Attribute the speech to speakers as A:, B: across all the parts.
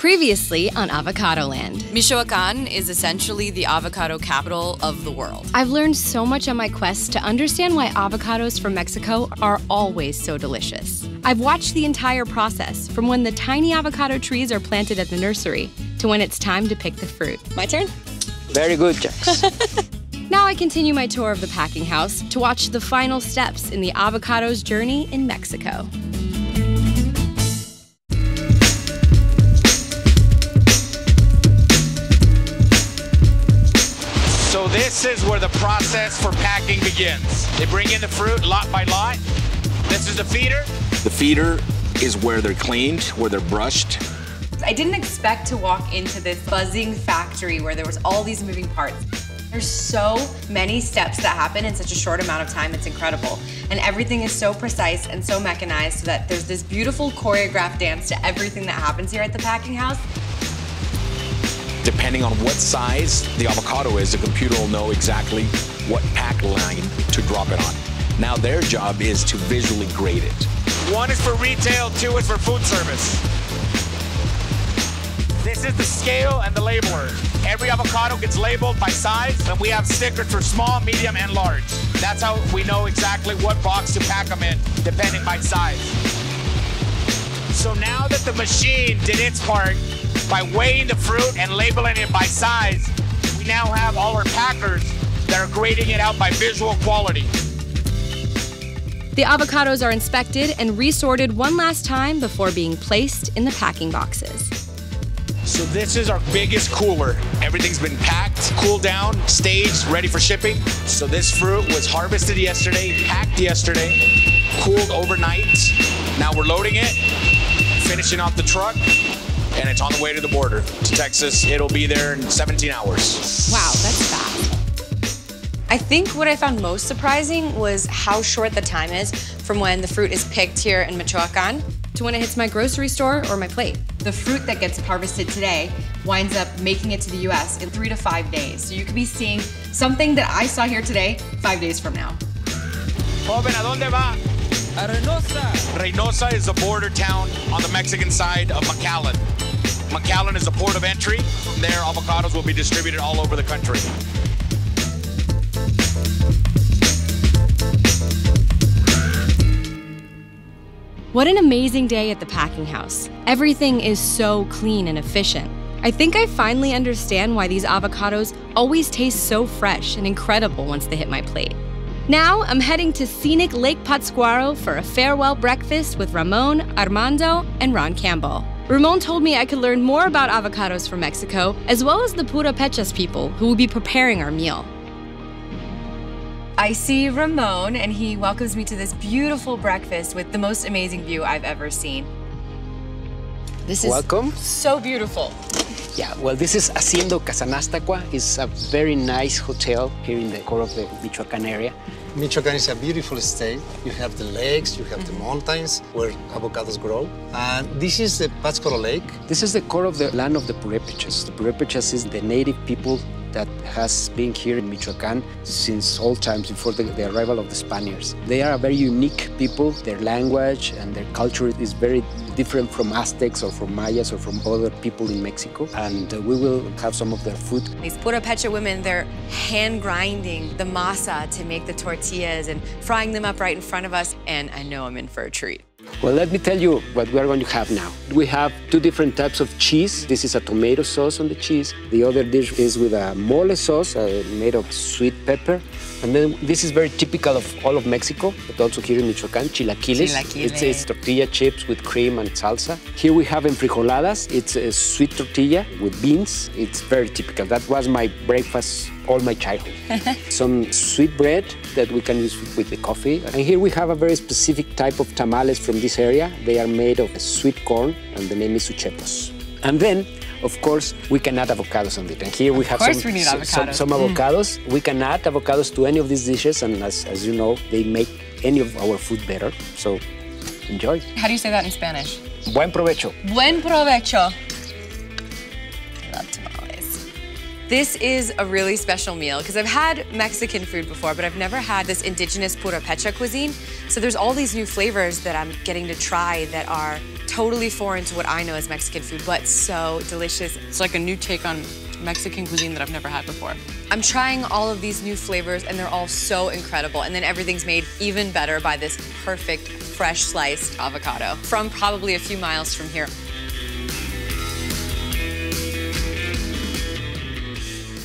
A: Previously on Avocado Land.
B: Michoacan is essentially the avocado capital of the world.
A: I've learned so much on my quest to understand why avocados from Mexico are always so delicious. I've watched the entire process from when the tiny avocado trees are planted at the nursery to when it's time to pick the fruit.
B: My turn?
C: Very good, Jax.
A: now I continue my tour of the packing house to watch the final steps in the avocado's journey in Mexico.
D: This is where the process for packing begins. They bring in the fruit lot by lot. This is the feeder.
E: The feeder is where they're cleaned, where they're brushed.
B: I didn't expect to walk into this buzzing factory where there was all these moving parts. There's so many steps that happen in such a short amount of time, it's incredible. And everything is so precise and so mechanized so that there's this beautiful choreographed dance to everything that happens here at the packing house.
E: Depending on what size the avocado is, the computer will know exactly what pack line to drop it on. Now their job is to visually grade it.
D: One is for retail, two is for food service. This is the scale and the labeler. Every avocado gets labeled by size, and we have stickers for small, medium, and large. That's how we know exactly what box to pack them in, depending by size. So now that the machine did its part, by weighing the fruit and labeling it by size, we now have all our packers that are grading it out by visual quality.
A: The avocados are inspected and resorted one last time before being placed in the packing boxes.
D: So this is our biggest cooler. Everything's been packed, cooled down, staged, ready for shipping. So this fruit was harvested yesterday, packed yesterday, cooled overnight. Now we're loading it, finishing off the truck, and it's on the way to the border to Texas. It'll be there in 17 hours.
A: Wow, that's fast.
B: I think what I found most surprising was how short the time is from when the fruit is picked here in Michoacan
A: to when it hits my grocery store or my plate.
B: The fruit that gets harvested today winds up making it to the US in three to five days. So you could be seeing something that I saw here today five days from now.
D: Joven, ¿a dónde va?
C: A Reynosa.
D: Reynosa is a border town on the Mexican side of McAllen. McAllen is a port of entry. From there, avocados will be distributed all over the country.
A: What an amazing day at the packing house. Everything is so clean and efficient. I think I finally understand why these avocados always taste so fresh and incredible once they hit my plate. Now I'm heading to scenic Lake Pátzcuaro for a farewell breakfast with Ramon, Armando, and Ron Campbell. Ramon told me I could learn more about avocados from Mexico, as well as the Purépechas people who will be preparing our meal.
B: I see Ramon, and he welcomes me to this beautiful breakfast with the most amazing view I've ever seen. This is
C: Welcome.
B: so beautiful.
C: Yeah, well, this is Haciendo Casanastaqua. It's a very nice hotel here in the core of the Michoacan area.
F: Michoacan is a beautiful state. You have the lakes, you have the mm-hmm. mountains where avocados grow. And this is the Pátzcuaro Lake.
C: This is the core of the land of the Purépechas. The Purépechas is the native people that has been here in Michoacan since old times, before the, the, arrival of the Spaniards. They are a very unique people. Their language and their culture is very different from Aztecs or from Mayas or from other people in Mexico. And uh, we will have some of their food.
B: These Purepecha women, they're hand grinding the masa to make the tortillas and frying them up right in front of us. And I know I'm in for a treat.
C: Well, let me tell you what we are going to have now. We have two different types of cheese. This is a tomato sauce on the cheese. The other dish is with a mole sauce uh, made of sweet pepper. And then this is very typical of all of Mexico, but also here in Michoacan, chilaquiles.
B: Chilaquiles.
C: It's, it's tortilla chips with cream and salsa. Here we have enfrijoladas. It's a sweet tortilla with beans. It's very typical. That was my breakfast all my childhood. Some sweet bread that we can use with the coffee. And here we have a very specific type of tamales from this area. They are made of sweet corn, and the name is uchepos. And then of course, we can add avocados on it. And here we have
B: of
C: some,
B: we avocados.
C: some, some avocados. We can add avocados to any of these dishes, and as, as you know, they make any of our food better. So enjoy.
B: How do you say that in Spanish?
C: Buen provecho.
B: Buen provecho. This is a really special meal because I've had Mexican food before, but I've never had this indigenous Purepecha cuisine. So there's all these new flavors that I'm getting to try that are totally foreign to what I know as Mexican food, but so delicious.
A: It's like a new take on Mexican cuisine that I've never had before.
B: I'm trying all of these new flavors and they're all so incredible. And then everything's made even better by this perfect, fresh sliced avocado from probably a few miles from here.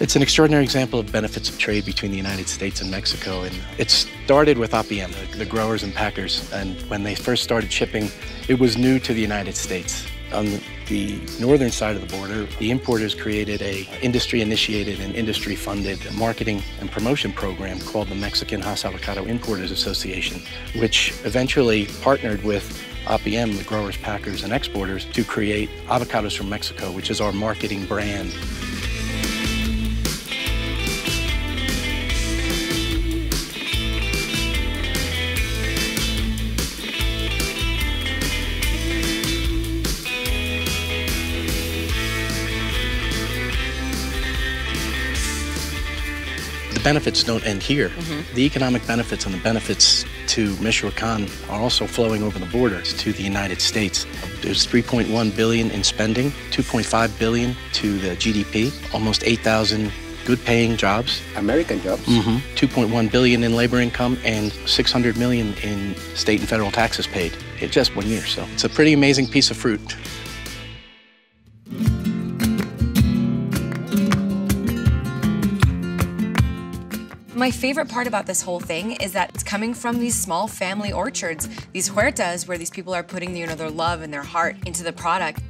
G: It's an extraordinary example of benefits of trade between the United States and Mexico. And it started with APEAM, the, the growers and packers. And when they first started shipping, it was new to the United States. On the northern side of the border, the importers created a industry-initiated and industry-funded marketing and promotion program called the Mexican Hass Avocado Importers Association, which eventually partnered with APEAM, the growers, packers, and exporters, to create Avocados from Mexico, which is our marketing brand. The benefits don't end here. Mm-hmm. The economic benefits and the benefits to Michoacan are also flowing over the borders to the United States. There's 3.1 billion in spending, 2.5 billion to the GDP, almost 8,000 good paying jobs.
C: American jobs.
G: Mm-hmm. 2.1 billion in labor income and 600 million in state and federal taxes paid in just one year. So it's a pretty amazing piece of fruit.
B: My favorite part about this whole thing is that it's coming from these small family orchards, these huertas where these people are putting you know, their love and their heart into the product.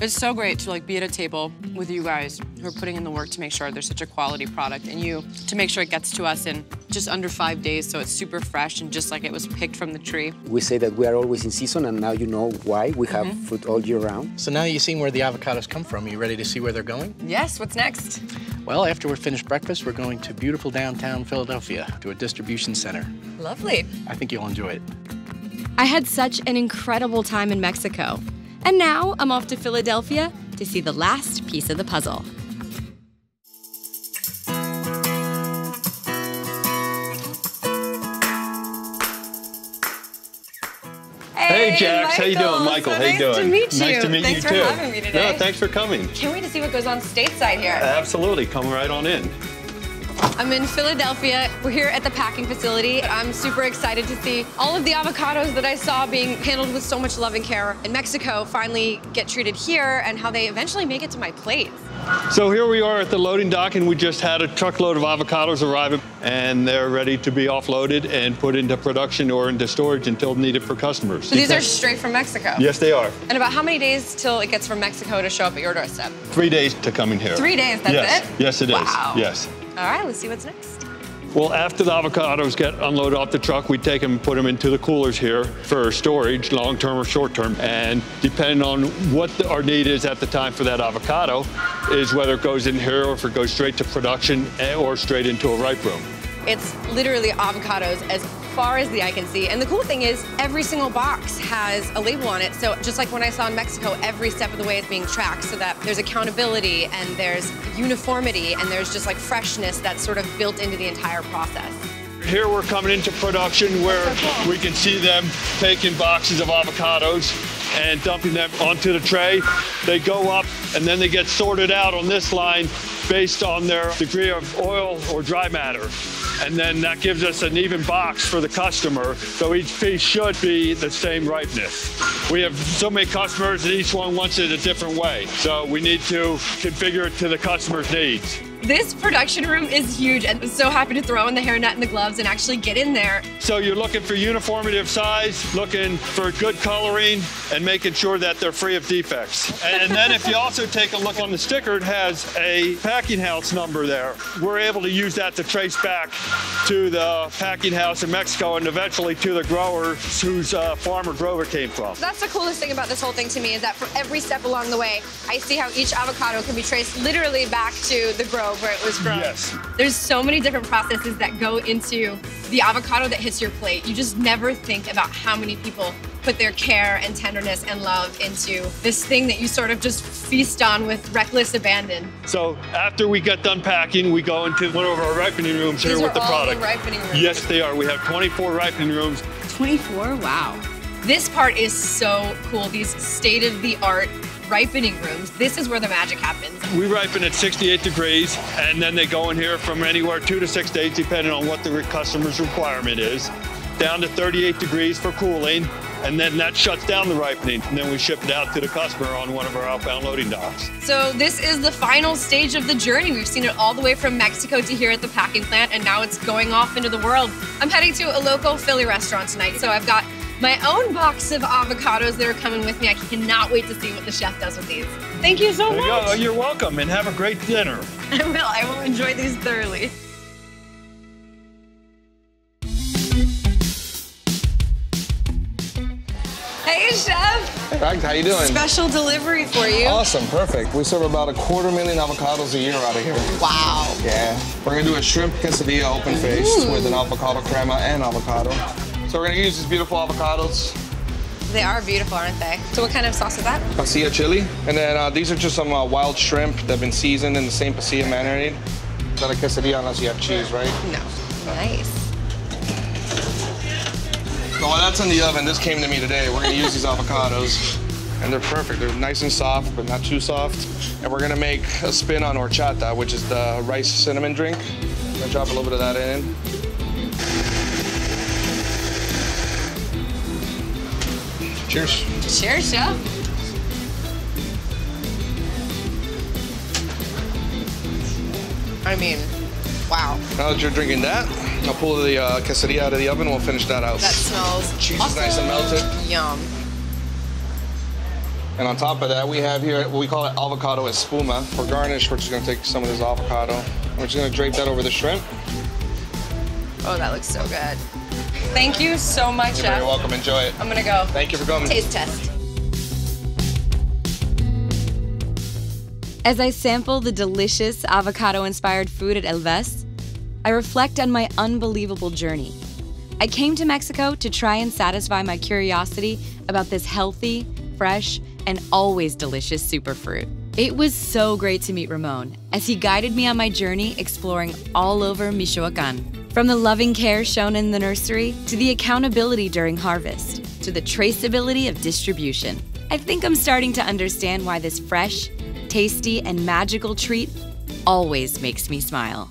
A: It's so great to like be at a table with you guys who are putting in the work to make sure there's such a quality product and you to make sure it gets to us in just under five days so it's super fresh and just like it was picked from the tree.
C: We say that we are always in season and now you know why. We have mm -hmm. fruit all year round.
G: So now you've seen where the avocados come from. Are you ready to see where they're going?
B: Yes, what's next?
G: Well, after we're finished breakfast, we're going to beautiful downtown Philadelphia to a distribution center.
B: Lovely.
G: I think you'll enjoy it.
A: I had such an incredible time in Mexico. And now I'm off to Philadelphia to see the last piece of the puzzle.
H: Hey, Jax, how you doing? Michael,
B: so
H: how you
B: nice
H: doing?
B: to meet you.
H: Nice to meet
B: thanks
H: you
B: too. Thanks for having me today.
H: No, thanks for coming.
B: Can't wait to see what goes on stateside here.
H: Absolutely, come right on in.
B: I'm in Philadelphia. We're here at the packing facility. I'm super excited to see all of the avocados that I saw being handled with so much love and care in Mexico finally get treated here and how they eventually make it to my plate.
H: So here we are at the loading dock and we just had a truckload of avocados arrive and they're ready to be offloaded and put into production or into storage until needed for customers.
B: So these are straight from Mexico?
H: Yes, they are.
B: And about how many days till it gets from Mexico to show up at your doorstep?
H: Three days to come in here.
B: Three days, that's
H: yes.
B: it?
H: Yes, it is.
B: Wow.
H: Yes.
B: All right, let's see what's next.
H: Well, after the avocados get unloaded off the truck, we take them and put them into the coolers here for storage, long-term or short-term. And depending on what the, our need is at the time for that avocado, is whether it goes in here or if it goes straight to production eh, or straight into a ripe room.
B: It's literally avocados as far as the eye can see. And the cool thing is every single box has a label on it. So just like when I saw in Mexico, every step of the way is being tracked so that there's accountability and there's uniformity and there's just like freshness that's sort of built into the entire process.
H: Here we're coming into production where so cool. we can see them taking boxes of avocados and dumping them onto the tray. They go up and then they get sorted out on this line based on their degree of oil or dry matter and then that gives us an even box for the customer. So each piece should be the same ripeness. We have so many customers and each one wants it a different way. So we need to configure it to the customer's needs.
B: This production room is huge and I'm so happy to throw in the hairnet and the gloves and actually get in there.
H: So you're looking for uniformity of size, looking for good coloring, and making sure that they're free of defects. and then if you also take a look on the sticker, it has a packing house number there. We're able to use that to trace back to the packing house in Mexico and eventually to the grower whose uh, farmer grower came from.
B: That's the coolest thing about this whole thing to me is that for every step along the way, I see how each avocado can be traced literally back to the grower where it was grown.
H: Yes.
B: There's so many different processes that go into the avocado that hits your plate. You just never think about how many people put their care and tenderness and love into this thing that you sort of just feast on with reckless abandon.
H: So after we get done packing, we go into one of our ripening rooms
B: These
H: here with the product.
B: The ripening rooms.
H: Yes, they are. We have 24 ripening rooms.
A: 24? Wow.
B: This part is so cool. These state of the art ripening rooms. This is where the magic happens.
H: We ripen at 68 degrees, and then they go in here from anywhere two to six days, depending on what the customer's requirement is, down to 38 degrees for cooling, and then that shuts down the ripening, and then we ship it out to the customer on one of our outbound loading docks.
B: So this is the final stage of the journey. We've seen it all the way from Mexico to here at the packing plant, and now it's going off into the world. I'm heading to a local Philly restaurant tonight, so I've got my own box of avocados that are coming with me. I cannot wait to see what the chef does with these. Thank you so
H: There
B: much.
H: go. You're welcome, and have a great dinner.
B: I will. I will enjoy these thoroughly. Hey, chef.
I: Hey, how you doing?
B: Special delivery for you.
I: Awesome, perfect. We serve about a quarter million avocados a year out of here.
B: Wow.
I: Yeah. We're gonna do a shrimp quesadilla open faced with an avocado crema and avocado. So we're gonna use these beautiful avocados,
B: They are beautiful, aren't they? So what kind of sauce is that?
I: pasilla chili, and then uh, these are just some uh, wild shrimp that have been seasoned in the same pasilla marinade. It's not a quesadilla unless you have cheese, right?
B: No. Nice.
I: So while that's in the oven, this came to me today. We're gonna use these avocados, and they're perfect. They're nice and soft, but not too soft. And we're gonna make a spin on horchata, which is the rice cinnamon drink. I'm gonna drop a little bit of that in. Cheers.
B: Cheers, yeah. I mean, wow.
I: Now that you're drinking that, I'll pull the uh, quesadilla out of the oven. We'll finish that out.
B: That smells
I: Cheese is nice and melted.
B: Yum.
I: And on top of that, we have here what we call it avocado espuma. For garnish, we're just gonna take some of this avocado. We're just gonna drape that over the shrimp.
B: Oh, that looks so good. Thank you so much,
I: You're
B: chef.
I: very welcome. Enjoy it.
B: I'm gonna go.
I: Thank you for coming.
B: Taste test.
A: As I sample the delicious avocado inspired food at El Vez, I reflect on my unbelievable journey. I came to Mexico to try and satisfy my curiosity about this healthy, fresh, and always delicious superfruit. It was so great to meet Ramon as he guided me on my journey exploring all over Michoacan. From the loving care shown in the nursery to the accountability during harvest to the traceability of distribution. I think I'm starting to understand why this fresh, tasty, and magical treat always makes me smile.